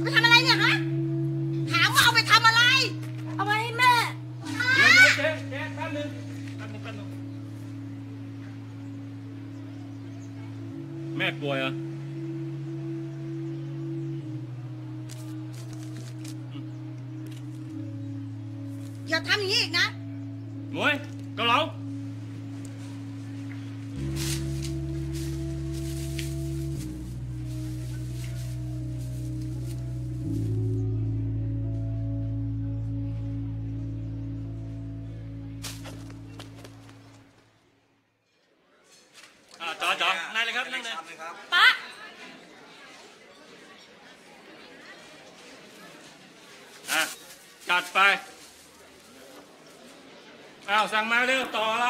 ไปทำอะไรเนี่ยฮะ ถามว่าเอาไปทำอะไร เอาไว้ให้แม่เดี๋ยวเดี๋ยวเจ๊เจ๊แป๊บนึงแป๊บนึงแป๊บนึงแม่ป่วยเหรออย่าทำอย่างนี้อีกนะหมวยเกาเหลาอ่า ป๊าอะ จัดไป อ้าว สั่งมาเร็ว ต่ออะไร